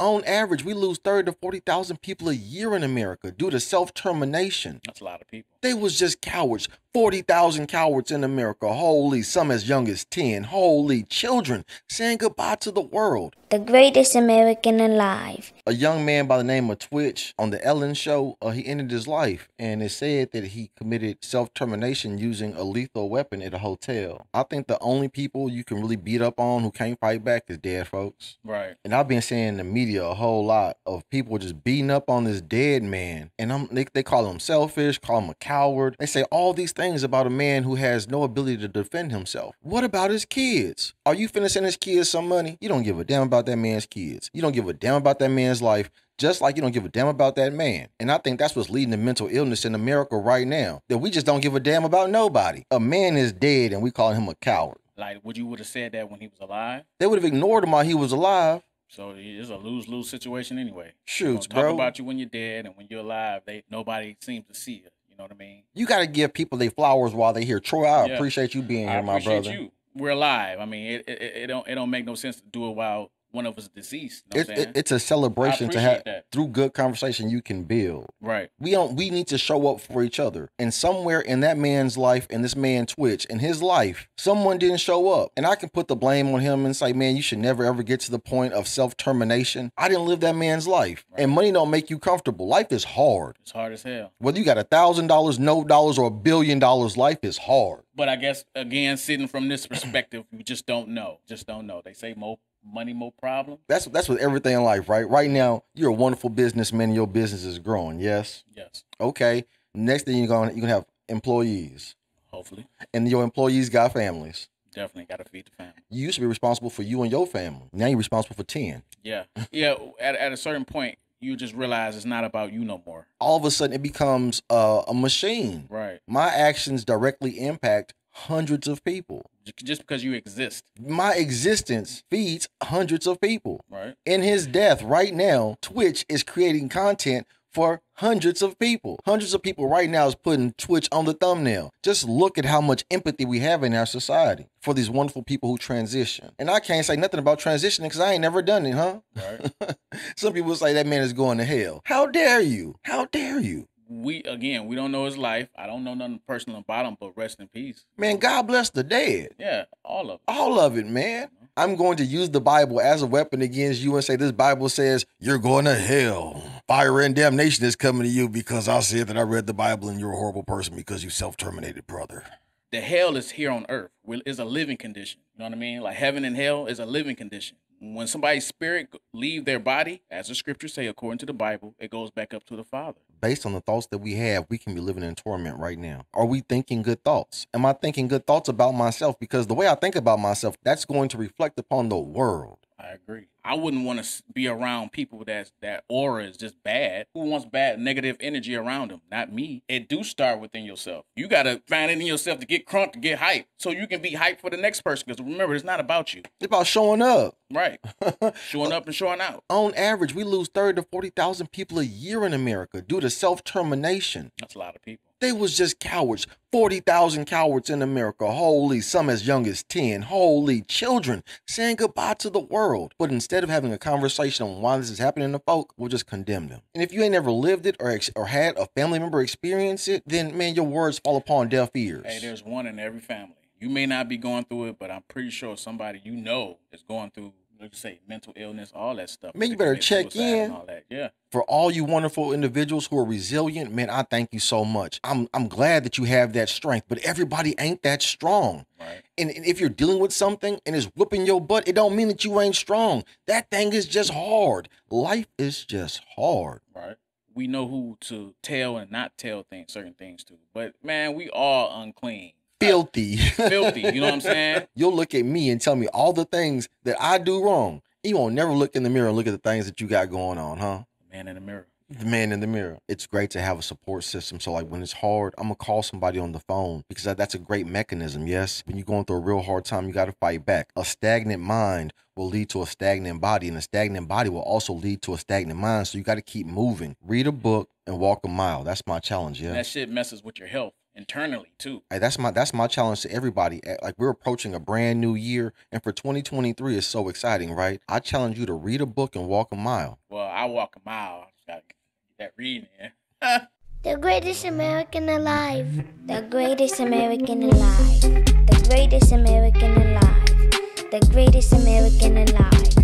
On average, we lose 30 to 40,000 people a year in America due to self-termination. That's a lot of people. They was just cowards. 40,000 cowards in America. Holy, some as young as 10. Holy children saying goodbye to the world. The greatest American alive. A young man by the name of Twitch on the Ellen show, uh, he ended his life and it said that he committed self-termination using a lethal weapon at a hotel. I think the only people you can really beat up on who can't fight back is dead folks. Right. And I've been seeing in the media a whole lot of people just beating up on this dead man. And I'm they, they call him selfish, call him a coward. They say all these things about a man who has no ability to defend himself. What about his kids? Are you finna send his kids some money? You don't give a damn about that man's kids. You don't give a damn about that man's life. Just like you don't give a damn about that man. And I think that's what's leading to mental illness in America right now. That we just don't give a damn about nobody. A man is dead and we call him a coward. Like, would you would have said that when he was alive? They would have ignored him while he was alive. So it's a lose lose situation anyway. Shoots, Talk bro. about you when you're dead, and when you're alive, they nobody seems to see you. You know what I mean? You got to give people their flowers while they're here. Troy, I Yeah. appreciate you being here, I my appreciate brother. you. We're alive. I mean, it, it, it don't it don't make no sense to do it while one of us deceased. You know It, it, it's a celebration to have that. through good conversation you can build. right. We don't. We need to show up for each other. And somewhere in that man's life, in this man Twitch, in his life, someone didn't show up. And I can put the blame on him and say, "Man, you should never ever get to the point of self termination." I didn't live that man's life, and money don't make you comfortable. Life is hard. It's hard as hell. Whether you got a thousand dollars, no dollars, or a billion dollars, life is hard. But I guess again, sitting from this perspective, you just don't know. Just don't know. They say more money, more problem. That's that's with everything in life, right? Right now, you're a wonderful businessman. and Your business is growing. Yes. Yes. Okay. Next thing you're gonna you're gonna have employees, Hopefully. and your employees got families. Definitely got to feed the family. You used to be responsible for you and your family. Now you're responsible for ten. Yeah. Yeah. At, at a certain point, you just realize it's not about you no more. All of a sudden, it becomes uh, a machine. Right. My actions directly impact hundreds of people. Just because you exist. My existence feeds hundreds of people. Right. in his death right now, Twitch is creating content for hundreds of people. Hundreds of people right now is putting Twitch on the thumbnail. Just look at how much empathy we have in our society for these wonderful people who transition. And I can't say nothing about transitioning because I ain't never done it, huh? Right. Some people say that man is going to hell. How dare you? How dare you? We again, we don't know his life. I don't know nothing personal about him, but rest in peace. Man, God bless the dead. Yeah, all of it. All of it, man. I'm going to use the Bible as a weapon against you and say this Bible says you're going to hell. Fire and damnation is coming to you because I said that I read the Bible and you're a horrible person because you self-terminated, brother. The hell is here on earth. Is a living condition. You know what I mean? Like heaven and hell is a living condition. When somebody's spirit leave their body, as the scriptures say, according to the Bible, it goes back up to the Father. Based on the thoughts that we have, we can be living in torment right now. Are we thinking good thoughts? Am I thinking good thoughts about myself? Because the way I think about myself, that's going to reflect upon the world. I agree. I wouldn't want to be around people that that aura is just bad. Who wants bad negative energy around them? Not me. It do start within yourself. You gotta find it in yourself to get crunk to get hype, so you can be hype for the next person. Because remember, it's not about you, It's about showing up. right? showing up and showing out. On average, we lose 30 to 40,000 people a year in America due to self-termination. That's a lot of people. They was just cowards. 40,000 cowards in America. Holy, some as young as 10. Holy children saying goodbye to the world. But instead of having a conversation on why this is happening to folk, we'll just condemn them. And if you ain't ever lived it or ex- or had a family member experience it, then man, your words fall upon deaf ears. Hey, there's one in every family. You may not be going through it, but I'm pretty sure somebody you know is going through, let's say, mental illness, all that stuff. Man, you better check in. All that, yeah. For all you wonderful individuals who are resilient, man, I thank you so much. I'm I'm glad that you have that strength, but everybody ain't that strong. Right. And, and if you're dealing with something and it's whooping your butt, it don't mean that you ain't strong. That thing is just hard. Life is just hard. Right. We know who to tell and not tell things, certain things to. But man, we all unclean, Filthy. filthy. You know what I'm saying? You'll look at me and tell me all the things that I do wrong. You won't never look in the mirror and look at the things that you got going on, huh? Man in the mirror. the man in the mirror. It's great to have a support system. So like when it's hard, I'm gonna call somebody on the phone because that's a great mechanism. Yes, when you're going through a real hard time, you got to fight back. A stagnant mind will lead to a stagnant body, and a stagnant body will also lead to a stagnant mind. So you got to keep moving. Read a book and walk a mile. That's my challenge. Yeah. That shit messes with your health internally too. Hey, that's my that's my challenge to everybody. Eh, Like we're approaching a brand new year, and for 2023 is so exciting, right? I challenge you to read a book and walk a mile. Well, I walk a mile. Just gotta get that reading in. The greatest American alive. The greatest American alive. The greatest American alive. The greatest American alive.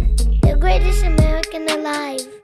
The greatest American alive.